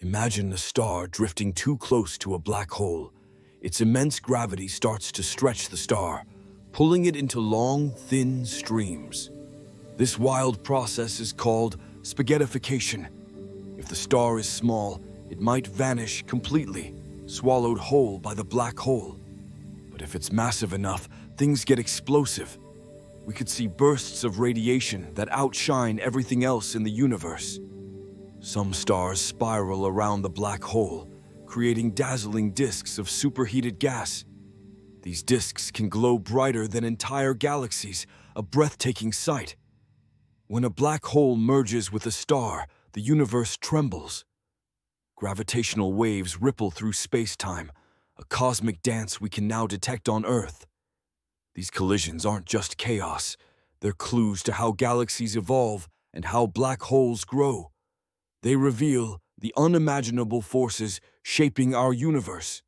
Imagine a star drifting too close to a black hole. Its immense gravity starts to stretch the star, pulling it into long, thin streams. This wild process is called spaghettification. If the star is small, it might vanish completely, swallowed whole by the black hole. But if it's massive enough, things get explosive. We could see bursts of radiation that outshine everything else in the universe. Some stars spiral around the black hole, creating dazzling disks of superheated gas. These disks can glow brighter than entire galaxies, a breathtaking sight. When a black hole merges with a star, the universe trembles. Gravitational waves ripple through space-time, a cosmic dance we can now detect on Earth. These collisions aren't just chaos, they're clues to how galaxies evolve and how black holes grow. They reveal the unimaginable forces shaping our universe.